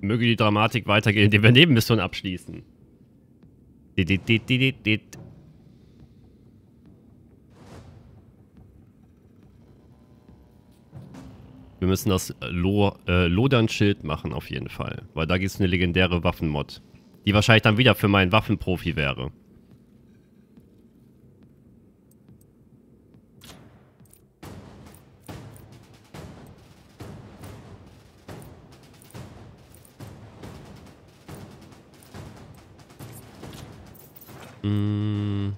Möge die Dramatik weitergehen, indem wir Nebenmissionen abschließen. Dit, dit, dit, dit, Wir müssen das Lo äh, Lodern-Schild machen auf jeden Fall. Weil da gibt es eine legendäre Waffenmod. Die wahrscheinlich dann wieder für meinen Waffenprofi wäre. Mmh.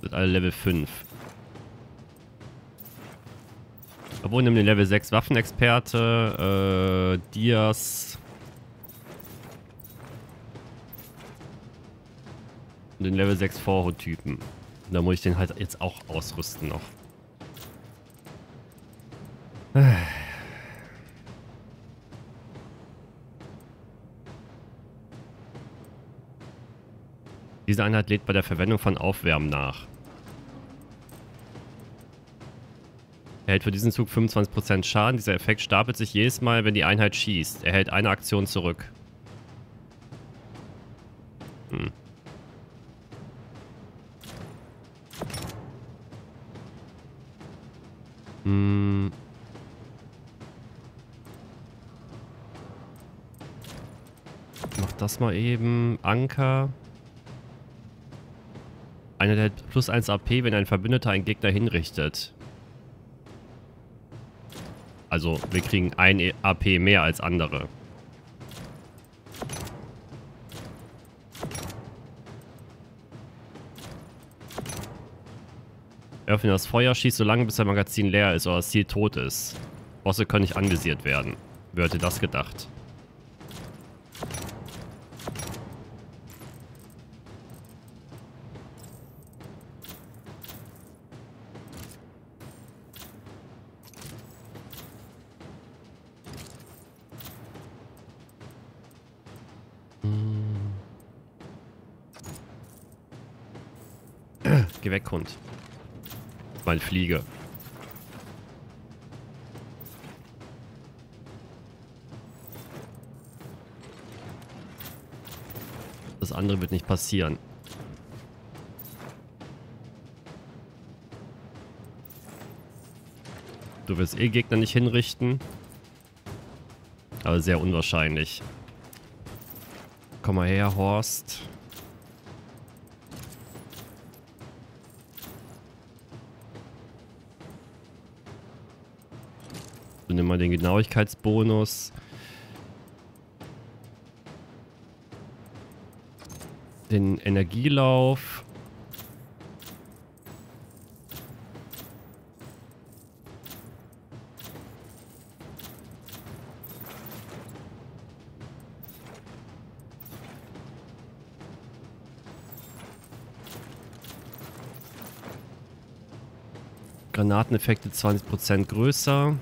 Sind alle Level 5. Obwohl, nimm den Level 6 Waffenexperte, äh, Dias. Und den Level 6 Vorhut-Typen. Da muss ich den halt jetzt auch ausrüsten noch. Diese Einheit lädt bei der Verwendung von Aufwärmen nach. Er hält für diesen Zug 25% Schaden. Dieser Effekt stapelt sich jedes Mal, wenn die Einheit schießt. Er hält eine Aktion zurück. Hm. Das mal eben. Anker. Einer der plus 1 AP, wenn ein Verbündeter einen Gegner hinrichtet. Also, wir kriegen ein AP mehr als andere. Öffne das Feuer, schießt so lange, bis das Magazin leer ist oder das Ziel tot ist. Bosse können nicht anvisiert werden. Wer hätte das gedacht? Geh weg, Hund. Mein Fliege. Das andere wird nicht passieren. Du wirst eh Gegner nicht hinrichten. Aber sehr unwahrscheinlich. Komm mal her, Horst. Du nimm mal den Genauigkeitsbonus. Den Energielauf. Granateneffekte 20% größer.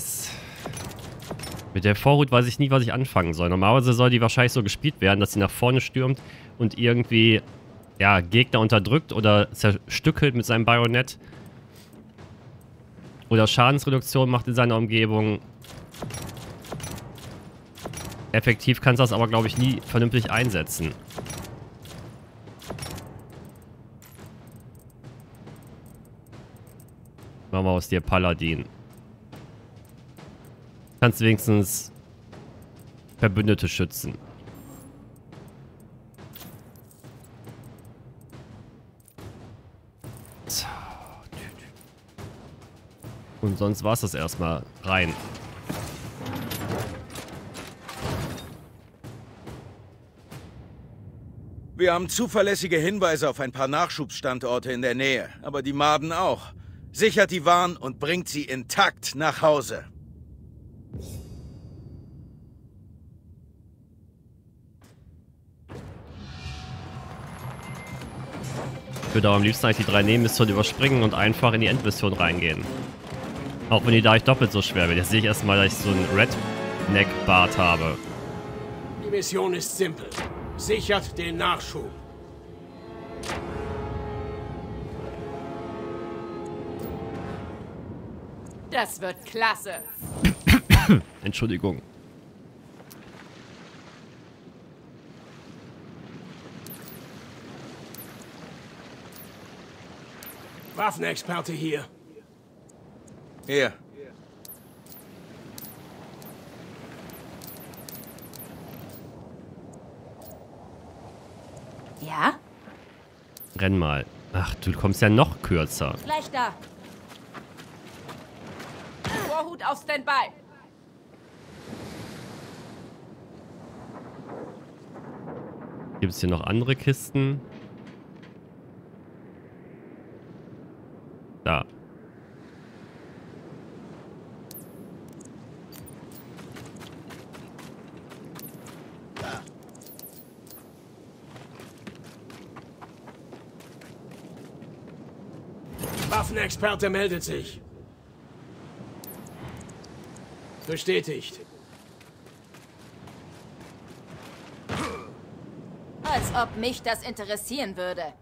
Das... Mit der Vorhut weiß ich nie, was ich anfangen soll. Normalerweise soll die wahrscheinlich so gespielt werden, dass sie nach vorne stürmt und irgendwie, ja, Gegner unterdrückt oder zerstückelt mit seinem Bajonett. Oder Schadensreduktion macht in seiner Umgebung. Effektiv kannst du das aber, glaube ich, nie vernünftig einsetzen. Machen wir aus dir Paladin. Kannst wenigstens Verbündete schützen. Und sonst war es das erstmal. Rein. Wir haben zuverlässige Hinweise auf ein paar Nachschubstandorte in der Nähe, aber die Maden auch. Sichert die Waren und bringt sie intakt nach Hause. Ich würde auch am liebsten eigentlich die drei Nebenmissionen überspringen und einfach in die Endmission reingehen. Auch wenn die da ich doppelt so schwer wird. Jetzt sehe ich erstmal, dass ich so einen Redneck-Bart habe. Die Mission ist simpel. Sichert den Nachschub. Das wird klasse. Entschuldigung. Waffenexperte hier. Hier. Ja? Renn mal. Ach, du kommst ja noch kürzer. Gleich da. Vorhut auf Standby. Gibt es hier noch andere Kisten? Da. Waffenexperte meldet sich. Bestätigt. Als ob mich das interessieren würde.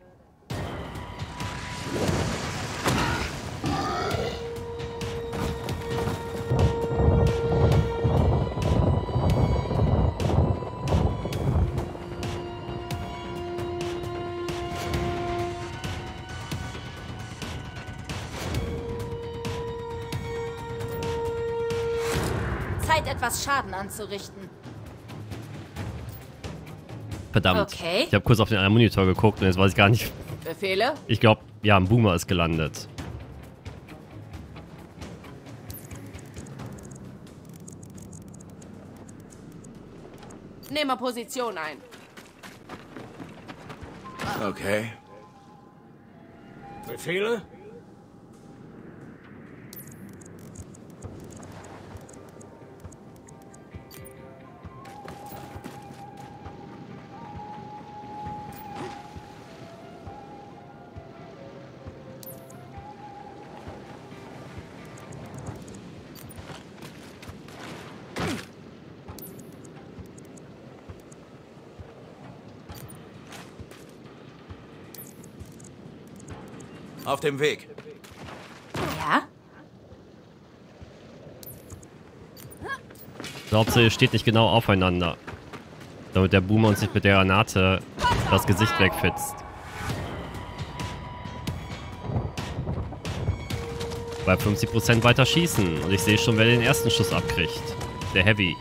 Etwas Schaden anzurichten. Verdammt. Okay. Ich habe kurz auf den anderen Monitor geguckt und jetzt weiß ich gar nicht. Befehle? Ich glaube, ja, ein Boomer ist gelandet. Nehme Position ein. Okay. Befehle? Auf dem Weg. Ja? Hauptsache, ihr steht nicht genau aufeinander. Damit der Boomer uns nicht mit der Granate das Gesicht wegfetzt. Bei 50% weiter schießen. Und ich sehe schon, wer den ersten Schuss abkriegt. Der Heavy.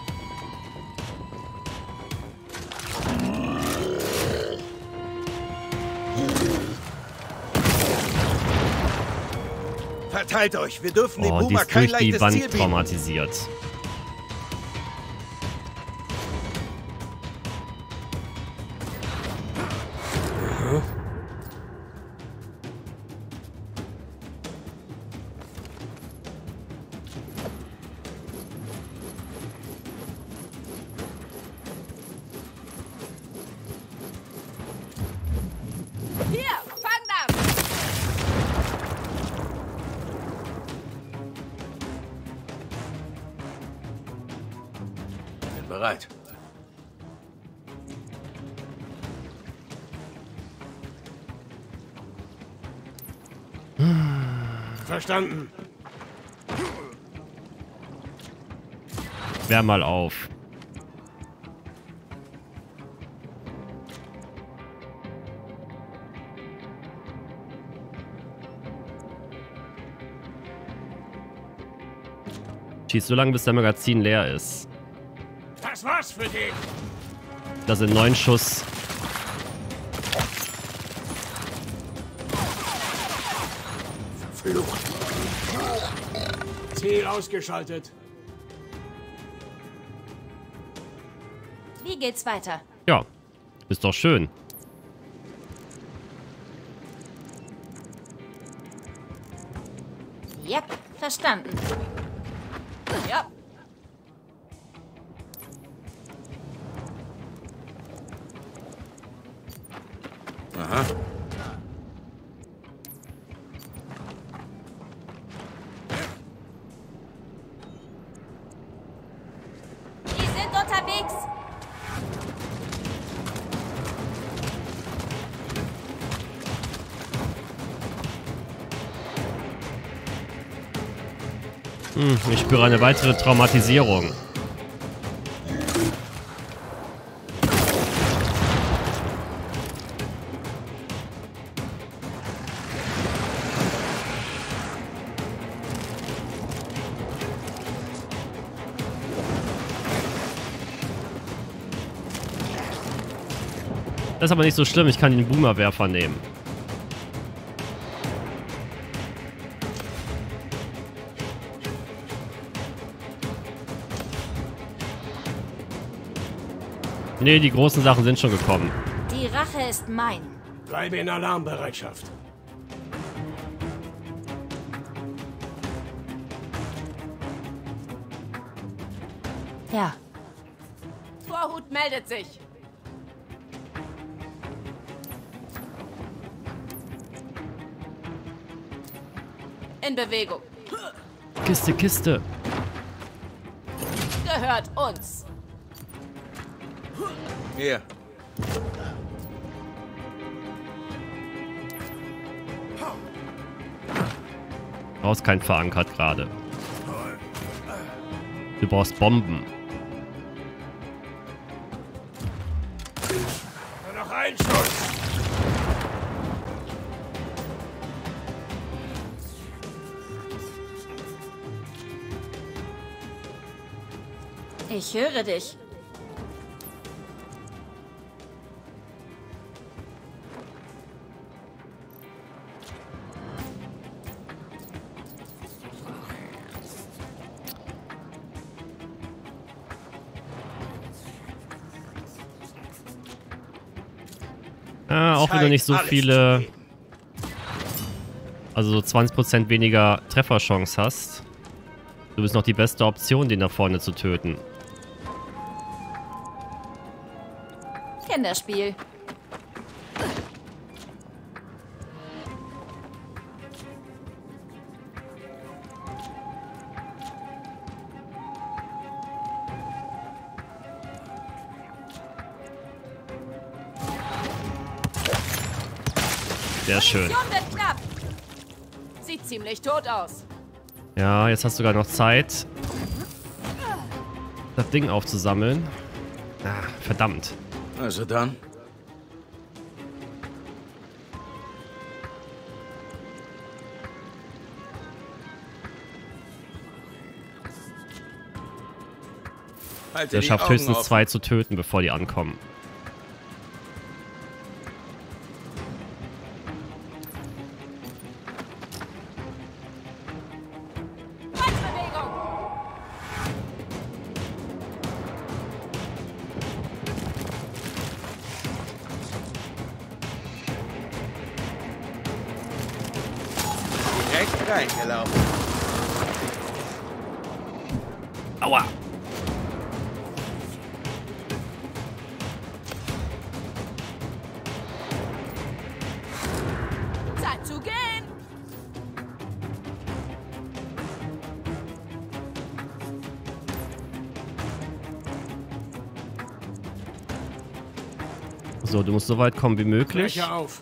Verteilt euch, wir dürfen dem Oh, die Boomer kein durch die leichtes Wand Ziel bieten. traumatisiert. Bin bereit. Verstanden. Wärm mal auf. Schieß so lange, bis der Magazin leer ist was für dich. Da sind neun Schuss. Verflucht. Ziel ausgeschaltet. Wie geht's weiter? Ja, ist doch schön. Ja, verstanden. Spüre eine weitere Traumatisierung. Das ist aber nicht so schlimm, ich kann den Boomerwerfer nehmen. Nee, die großen Sachen sind schon gekommen. Die Rache ist mein. Bleibe in Alarmbereitschaft. Ja. Vorhut meldet sich. In Bewegung. Kiste, Kiste. Gehört uns. Hier. Du brauchst keinen verankert gerade. Du brauchst Bomben. Nur noch ein Schuss. Ich höre dich. Wieder nicht so viele, also so 20% weniger Trefferchance hast. Du bist noch die beste Option, den da vorne zu töten. Kinderspiel. Sehr schön. Sieht ziemlich tot aus. Ja, jetzt hast du sogar noch Zeit, das Ding aufzusammeln. Ah, verdammt. Also dann. Der die schafft höchstens offen. zwei zu töten, bevor die ankommen. Reingelaufen. Aua! Zeit zu gehen. So, du musst so weit kommen wie möglich. Auf.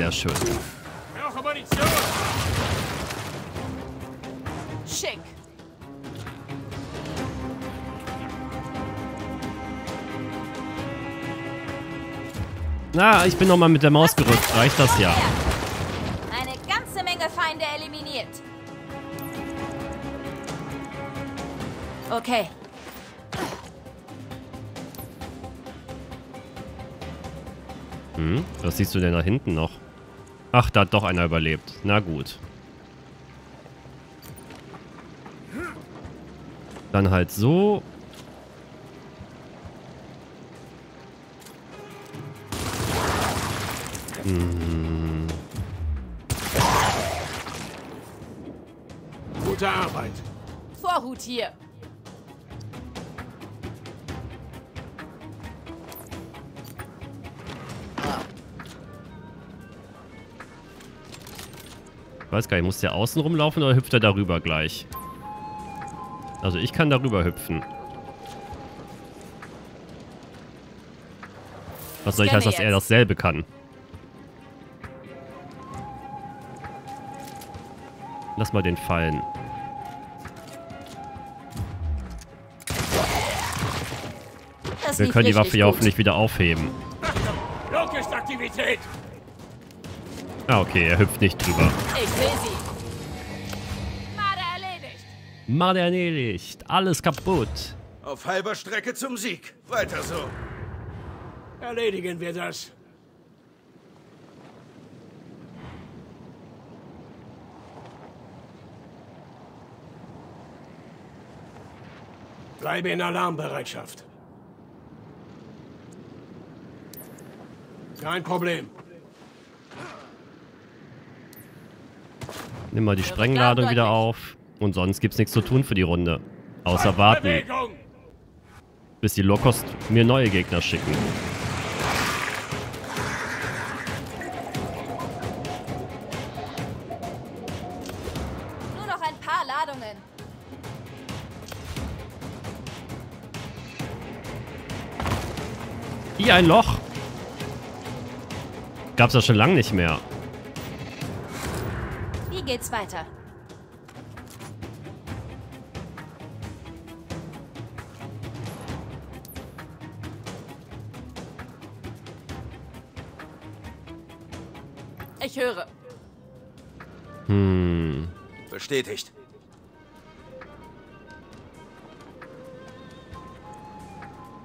Sehr schön. Schick. Na, ich bin noch mal mit der Maus gerückt. Reicht das ja? Eine ganze Menge Feinde eliminiert. Okay, Hm, was siehst du denn da hinten noch? Ach, da hat doch einer überlebt. Na gut. Dann halt so. Hm, Gute Arbeit. Vorhut hier. Ich weiß gar nicht, muss der außen rumlaufen oder hüpft er darüber gleich? Also ich kann darüber hüpfen. Was soll ich heißt, Scanne dass er dasselbe kann? Lass mal den fallen. Das Wir können die Waffe ja hoffentlich wieder aufheben. Ah, okay, er hüpft nicht drüber. Made erledigt. Mal erledigt. Alles kaputt. Auf halber Strecke zum Sieg. Weiter so. Erledigen wir das. Bleibe in Alarmbereitschaft. Kein Problem. Nimm mal die Sprengladung wieder auf. Und sonst gibt's nichts zu tun für die Runde. Außer warten, bis die Lokost mir neue Gegner schicken. Nur noch ein paar Ladungen. Hier ein Loch. Gab's das schon lange nicht mehr. Wie geht's weiter? Ich höre. Hm. Bestätigt.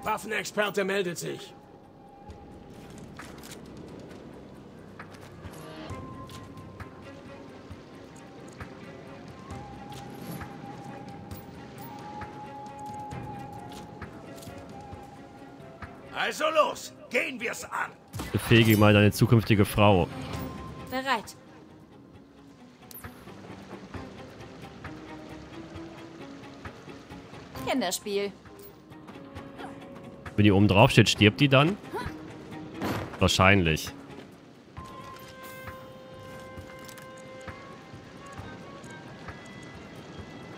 Waffenexperte meldet sich. Also los, gehen wir's an. Befähige mal deine zukünftige Frau. Bereit. Kinderspiel. Wenn die oben drauf steht, stirbt die dann? Wahrscheinlich.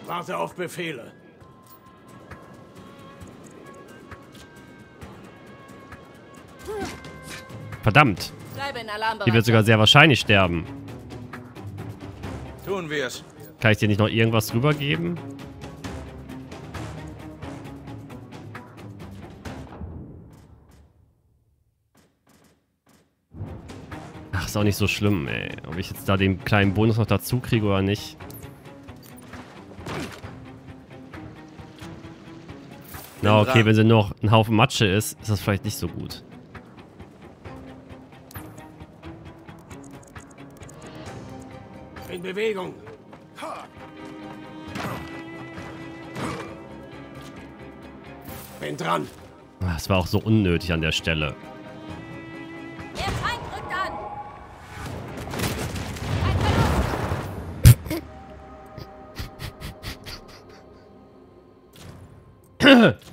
Warte auf Befehle. Verdammt. Die wird sogar sehr wahrscheinlich sterben. Tun wir's. Kann ich dir nicht noch irgendwas drüber geben? Ach, ist auch nicht so schlimm, ey. Ob ich jetzt da den kleinen Bonus noch dazu kriege oder nicht. Na, okay, wenn sie nur noch ein Haufen Matsche ist, ist das vielleicht nicht so gut. In Bewegung. Bin dran. Ah, Das war auch so unnötig an der Stelle. Der Feind rückt an. Ein Verlust.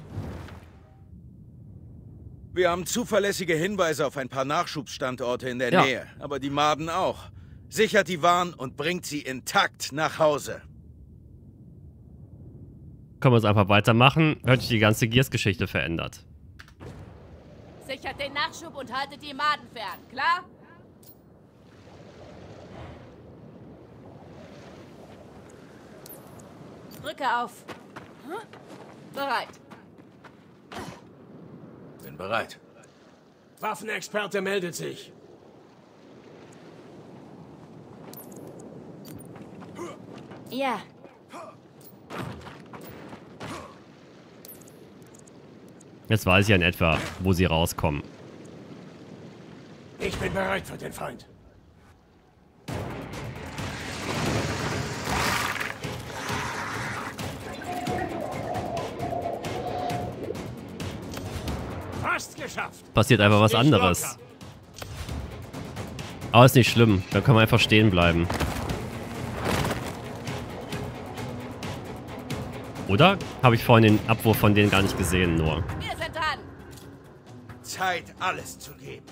Wir haben zuverlässige Hinweise auf ein paar Nachschubsstandorte in der Ja. Nähe, aber die Maden auch. Sichert die Waren und bringt sie intakt nach Hause. Können wir es einfach weitermachen? Hört sich die ganze Gears-Geschichte verändert. Sichert den Nachschub und haltet die Maden fern. Klar? Drücke auf. Bereit. Bin bereit. Waffenexperte meldet sich. Ja. Jetzt weiß ich ja in etwa, wo sie rauskommen. Ich bin bereit für den Feind. Fast geschafft. Passiert einfach was anderes. Aber ist nicht schlimm. Da können wir einfach stehen bleiben. Oder? Habe ich vorhin den Abwurf von denen gar nicht gesehen, nur. Wir sind dran. Zeit, alles zu geben.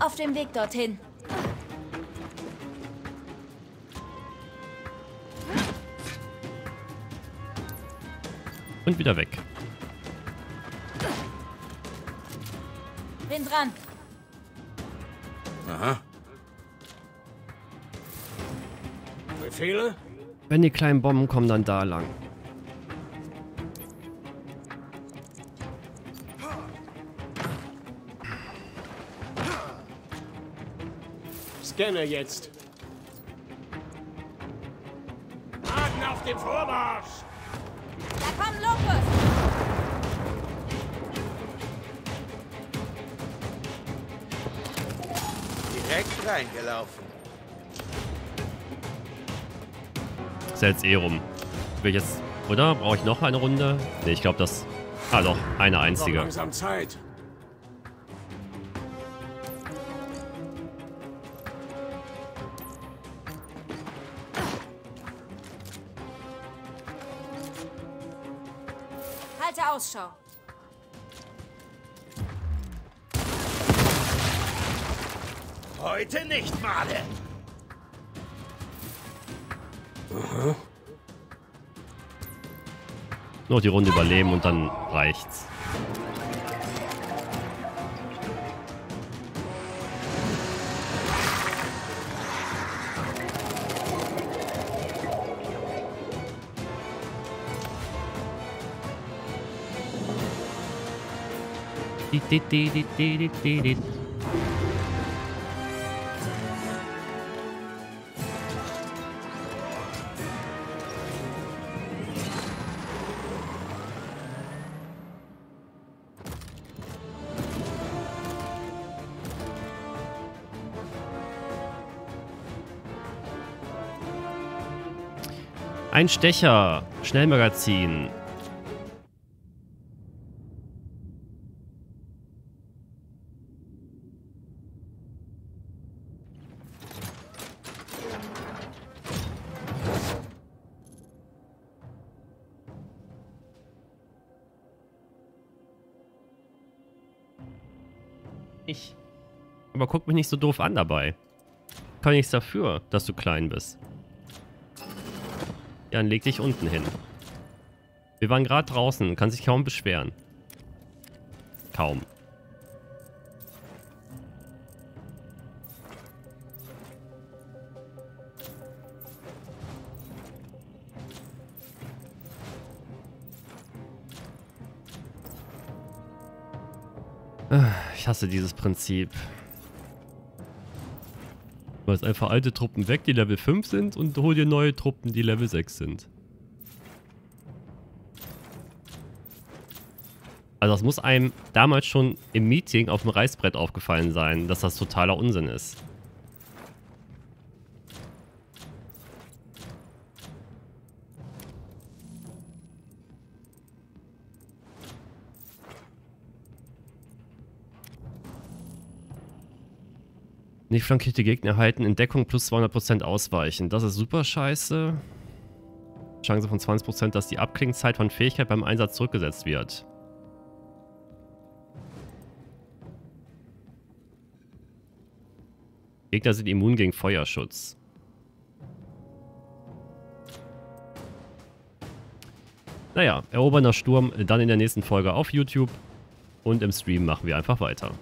Auf dem Weg dorthin. Und wieder weg. Bin dran. Aha. Befehle? Wenn die kleinen Bomben kommen, dann da lang. Scanner jetzt. Maden auf den Vormarsch! Da kommen Locus. Direkt reingelaufen. Ist ja jetzt eh rum. Will ich jetzt... Oder? Brauche ich noch eine Runde? Ne, ich glaube das... Ah doch, eine einzige. langsam Zeit. Halte Ausschau. Heute nicht, Male. Nur die Runde überleben und dann reicht's. Di, di, di, di, di, di, di, Ein Stecher. Schnellmagazin. Ich. Aber guck mich nicht so doof an dabei. Kann nichts dafür, dass du klein bist. Ja, dann leg dich unten hin. Wir waren gerade draußen, kann sich kaum beschweren. Kaum. Ah, Ich hasse dieses Prinzip. Hast einfach alte Truppen weg, die Level 5 sind und hol dir neue Truppen, die Level 6 sind. Also das muss einem damals schon im Meeting auf dem Reißbrett aufgefallen sein, dass das totaler Unsinn ist. Nicht flankierte Gegner halten in Deckung plus 200% ausweichen. Das ist super scheiße. Chance von 20%, dass die Abklingzeit von Fähigkeit beim Einsatz zurückgesetzt wird. Gegner sind immun gegen Feuerschutz. Naja, erobernder Sturm dann in der nächsten Folge auf YouTube. Und im Stream machen wir einfach weiter.